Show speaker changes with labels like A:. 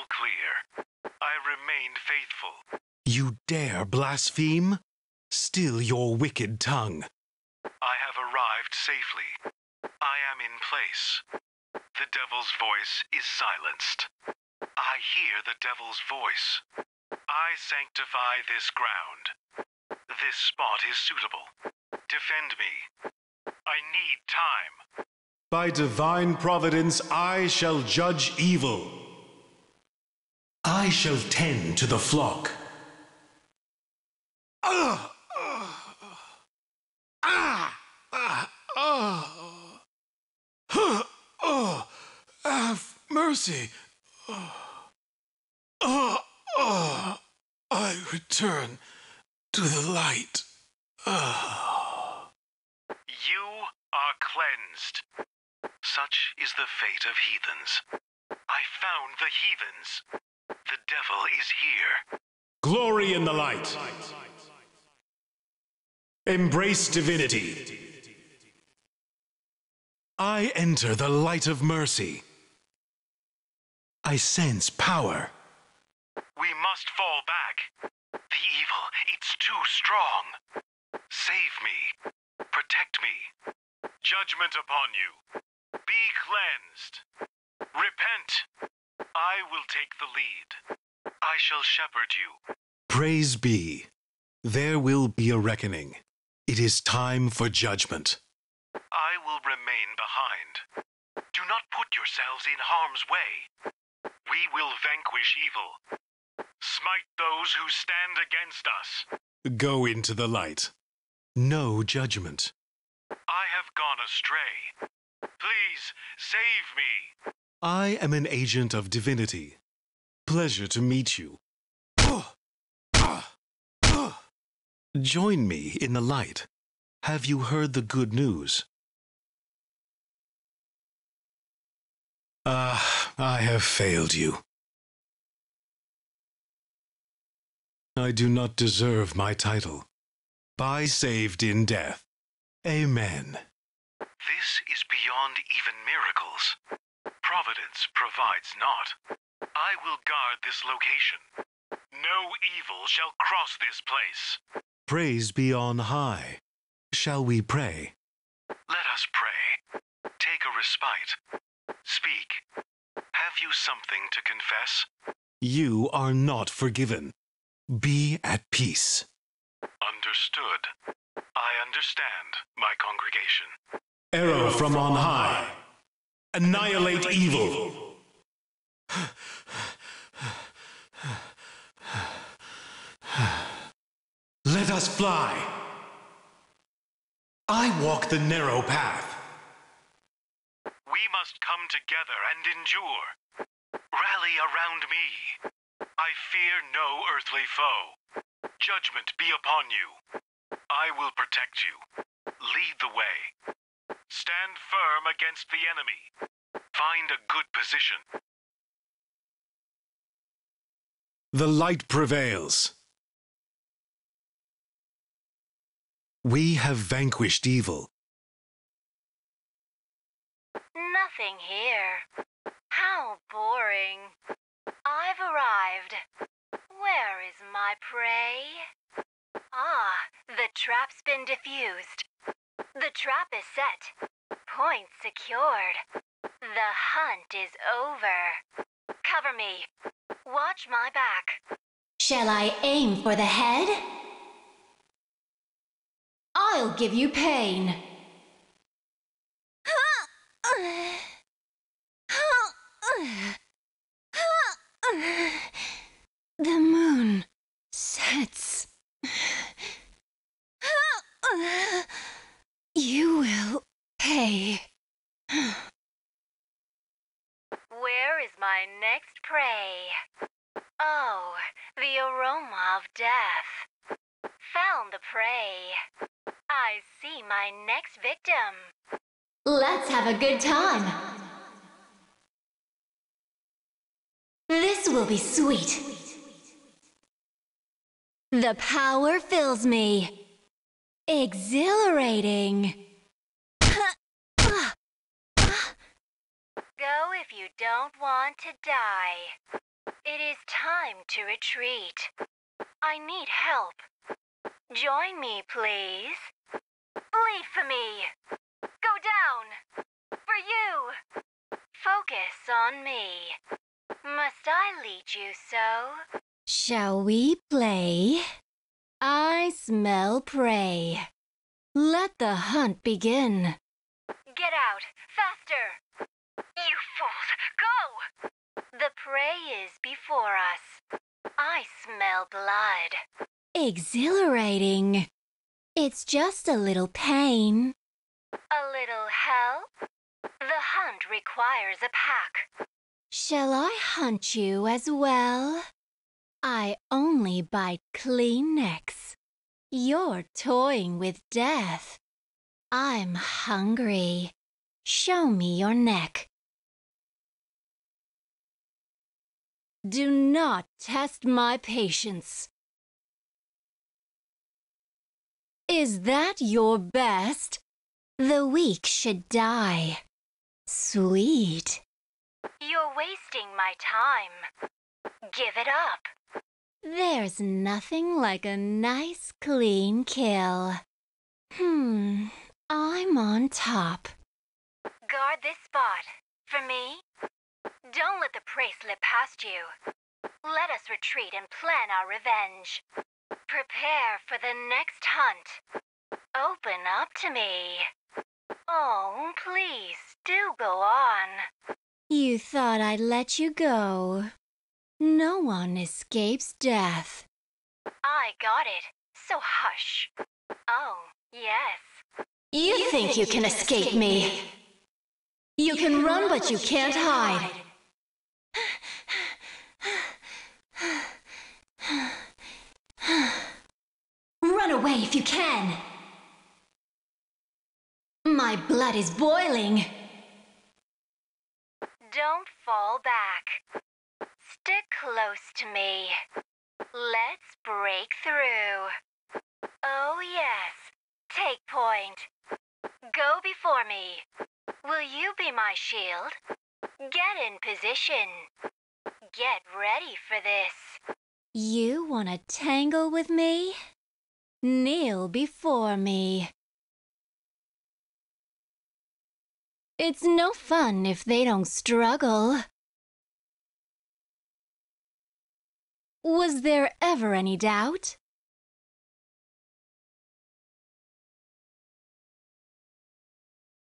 A: all clear. I remained faithful.
B: You dare blaspheme? Still your wicked tongue.
A: I have arrived safely. I am in place. The devil's voice is silenced. I hear the devil's voice. I sanctify this ground. This spot is suitable. Defend me. I need time.
B: By divine providence, I shall judge evil. I shall tend to the flock. Ah! Ah! Ah! Ah! Ah! Huh! Oh! Have mercy! Oh! Oh! Oh! I return to the light.
A: You are cleansed. Such is the fate of heathens. I found the heathens. The devil is here.
B: Glory in the light. Embrace divinity. I enter the light of mercy. I sense power.
A: We must fall back. The evil, it's too strong. Save me. Protect me. Judgment upon you. Be cleansed. I will take the lead. I shall shepherd you.
B: Praise be. There will be a reckoning. It is time for judgment.
A: I will remain behind. Do not put yourselves in harm's way. We will vanquish evil. Smite those who stand against us.
B: Go into the light. No judgment.
A: I have gone astray. Please save me.
B: I am an agent of divinity. Pleasure to meet you. Join me in the light. Have you heard the good news? Ah, I have failed you. I do not deserve my title. By saved in death. Amen.
A: This is beyond even miracles. Providence provides not. I will guard this location. No evil shall cross this place.
B: Praise be on high. Shall we pray?
A: Let us pray. Take a respite. Speak. Have you something to confess?
B: You are not forgiven. Be at peace.
A: Understood. I understand, my congregation.
B: Arrow from on high. Annihilate evil. Let us fly. I walk the narrow path.
A: We must come together and endure. Rally around me. I fear no earthly foe. Judgment be upon you. I will protect you. Lead the way. Stand firm against the enemy. Find a good position.
B: The light prevails. We have vanquished evil.
C: Nothing here. How boring. I've arrived. Where is my prey? Ah, the trap's been diffused. The trap is set. Point secured. The hunt is over. Cover me. Watch my back.
D: Shall I aim for the head? I'll give you pain. The moon sets. You will pay.
C: Where is my next prey? Oh, the aroma of death. Found the prey. I see my next victim.
D: Let's have a good time. This will be sweet. The power fills me. Exhilarating.
C: Go if you don't want to die. It is time to retreat. I need help. Join me, please. Bleed for me. Go down. For you. Focus on me. Must I lead you so?
D: Shall we play? I smell prey. Let the hunt begin.
C: Get out! Faster! You fools! Go! The prey is before us. I smell blood.
D: Exhilarating. It's just a little pain.
C: A little help? The hunt requires a pack.
D: Shall I hunt you as well? I only bite clean necks. You're toying with death. I'm hungry. Show me your neck. Do not test my patience. Is that your best? The weak should die. Sweet.
C: You're wasting my time. Give it up.
D: There's nothing like a nice clean kill. Hmm, I'm on top.
C: Guard this spot. For me? Don't let the prey slip past you. Let us retreat and plan our revenge. Prepare for the next hunt. Open up to me. Oh, please, do go on.
D: You thought I'd let you go. No one escapes death.
C: I got it, so hush. Oh, yes.
D: You, think, you can escape me. You can run, but you can't hide. Run away if you can. My blood is boiling.
C: Don't fall back. Stick close to me. Let's break through. Oh, yes. Take point. Go before me. Will you be my shield? Get in position. Get ready for this.
D: You want to tangle with me? Kneel before me. It's no fun if they don't struggle. Was there ever any doubt?